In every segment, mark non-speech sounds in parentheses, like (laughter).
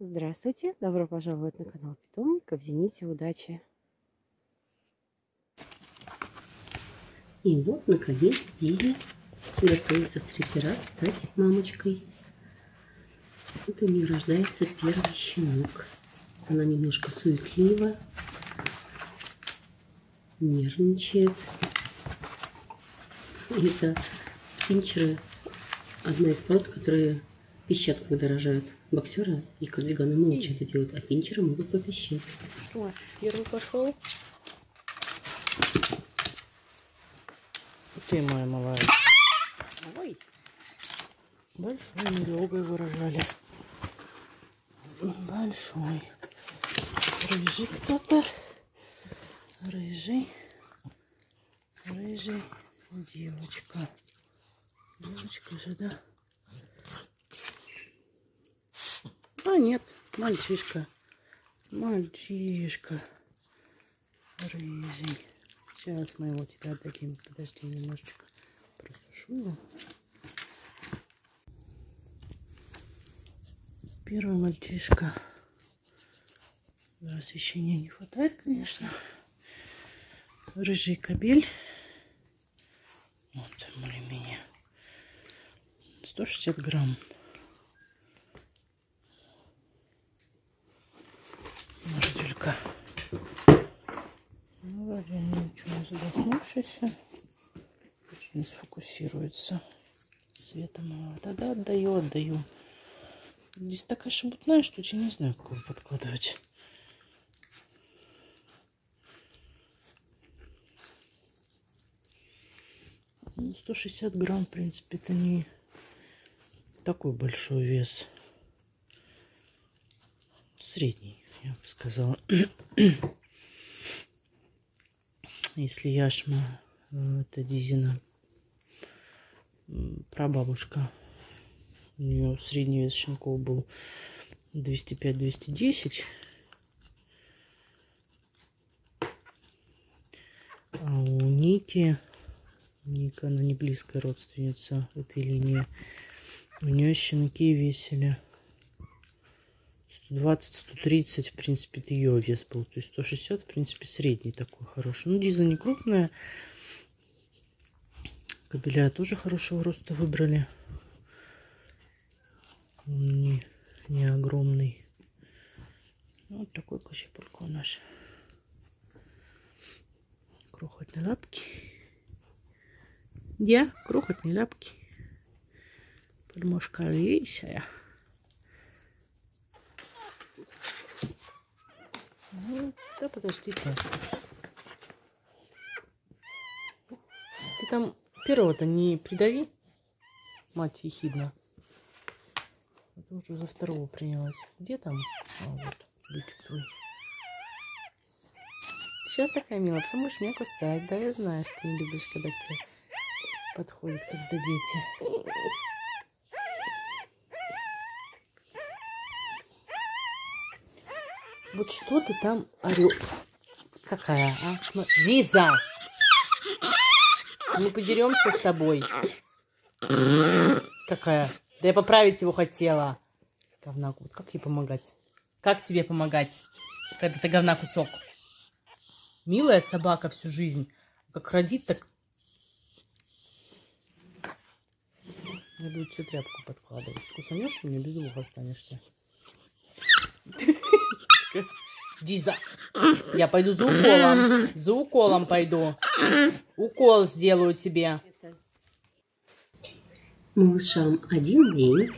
Здравствуйте! Добро пожаловать на канал Питомника в Зените Удачи. И вот, наконец, Дизи готовится в третий раз стать мамочкой. Вот у нее рождается первый щенок. Она немножко суетлива, нервничает. Это пинчеры, одна из пород, которые пищат, когда рожают. Боксеры и кардиганы молча это делают, а пинчеры могут попищать. Что, первый пошел? Ты моя малая. Ой. Большой, много выражали. Большой. Рыжий кто-то. Рыжий. Рыжий. Девочка. Девочка же, да? Нет, мальчишка. Мальчишка. Рыжий. Сейчас мы его тебе отдадим. Подожди, немножечко просушу его. Первый мальчишка. Освещения не хватает, конечно. Рыжий кабель. Вот, более-менее. 160 грамм. Мордюлька. Ну, не задохнувшийся. Очень сфокусируется. Света маловато. Да, отдаю, отдаю. Здесь такая шебутная, что я не знаю, какую подкладывать. Ну, 160 грамм, в принципе, это не такой большой вес. Средний, я бы сказала. (clears throat) Если яшма, э, это Дизина. Прабабушка, у нее средний вес щенков был 205-210. А у Ники, Ника, она не близкая родственница этой линии, у нее щенки весили 120-130, в принципе, ее вес был. То есть 160, в принципе, средний такой хороший. Ну, дизель не крупная. Кабеля тоже хорошего роста выбрали. Не, не огромный. Вот такой кощепурка наш. Крохотные лапки. Где? Крохотные лапки. Подмошка лисая. Ну, да подожди ты. Ты там первого-то не придави, мать ехидна. Это уже за второго принялась. Где там? А, вот, ключик твой. Ты сейчас такая милая, потому что меня кусать. Да, я знаю, что ты не любишь, когда к тебе подходят, когда дети. Вот что ты там орешь? Какая, а? Диза! Мы подеремся с тобой. Какая? Да я поправить его хотела. Говна, вот как ей помогать? Как тебе помогать, когда ты говна кусок? Милая собака всю жизнь. Как родит, так... Надо еще тряпку подкладывать. Кусанешь, и мне без уха останешься. Диза. Я пойду за уколом. За уколом пойду. Укол сделаю тебе. Малышам один день.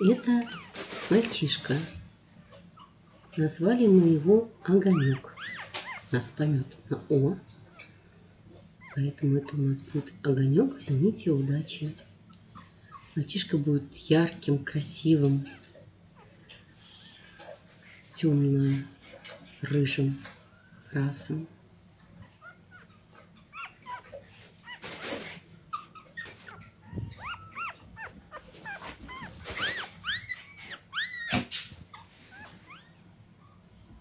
Это мальчишка. Назвали мы его Огонек. Нас поймет на О. Поэтому это у нас будет Огонек в зените удачи. Мальчишка будет ярким, красивым, темным, рыжим красом.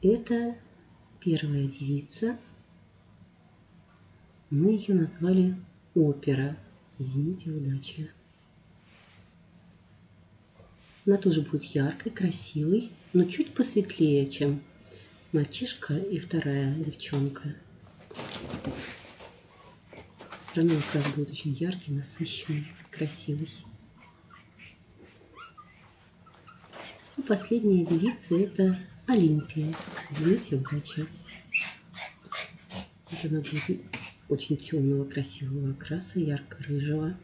Это первая девица. Мы ее назвали Опера. Извините, удачи. Она тоже будет яркой, красивой, но чуть посветлее, чем мальчишка и вторая девчонка. Все равно окрас будет очень яркий, насыщенный, красивый. И последняя девица это Олимпия. Знаете, удачи. Вот она будет очень темного, красивого окраса, ярко-рыжего.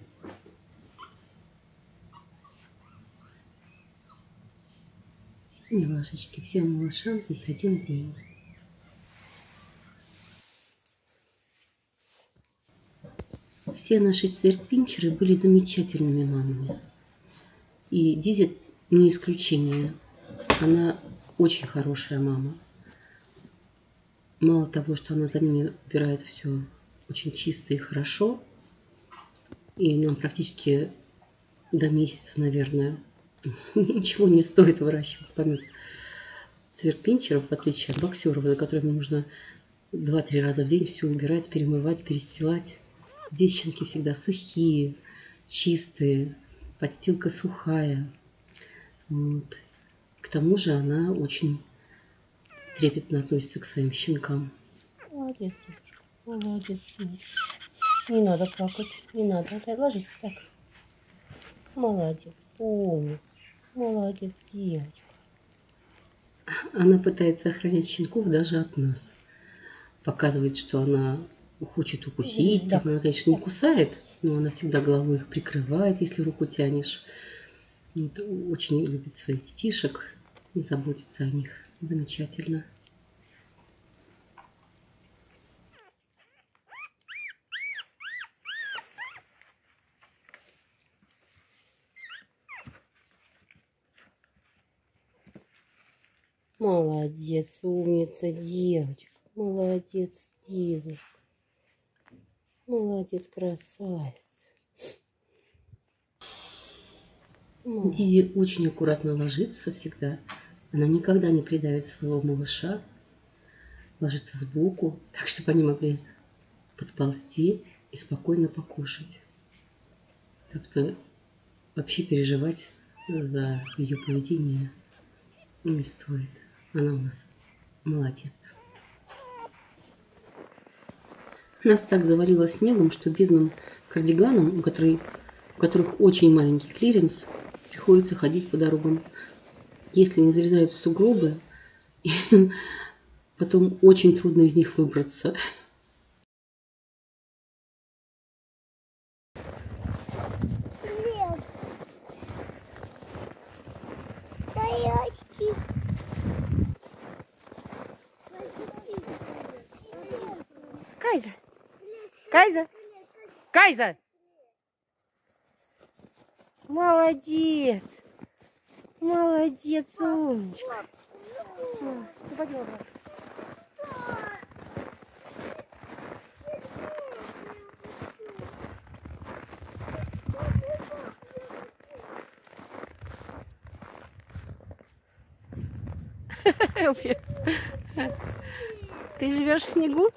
Милашечки, всем малышам здесь один день. Все наши церпинчеры были замечательными мамами. И Дизи не исключение. Она очень хорошая мама. Мало того, что она за ними убирает все очень чисто и хорошо, и нам практически до месяца, наверное, (laughs) ничего не стоит выращивать помет цверпинчеров, в отличие от боксеров, за которыми нужно два-три раза в день все убирать, перемывать, перестилать. Здесь щенки всегда сухие, чистые, подстилка сухая. Вот. К тому же она очень трепетно относится к своим щенкам. Молодец, девочка. Молодец, девочка. Не надо плакать. Не надо. Ложись так. Молодец. Умница. Молодец, девочка. Она пытается охранять щенков даже от нас. Показывает, что она хочет укусить. Да. Она, конечно, не кусает, но она всегда головой их прикрывает, если руку тянешь. Вот, очень любит своих детишек и заботится о них. Замечательно. Молодец, умница, девочка. Молодец, Дизушка. Молодец, красавица. Молодец. Дизи очень аккуратно ложится всегда. Она никогда не придавит своего малыша. Ложится сбоку, так чтобы они могли подползти и спокойно покушать. Так что вообще переживать за ее поведение не стоит. Она у нас молодец. Нас так завалило снегом, что бедным кардиганам, у, которой, у которых очень маленький клиренс, приходится ходить по дорогам. Если не залезают в сугробы, (laughs) потом очень трудно из них выбраться. Нет. Стоячки. Кайза. Кайза. Кайза. Молодец. Молодец, умничка. Пойдем обратно. Ты живешь в снегу?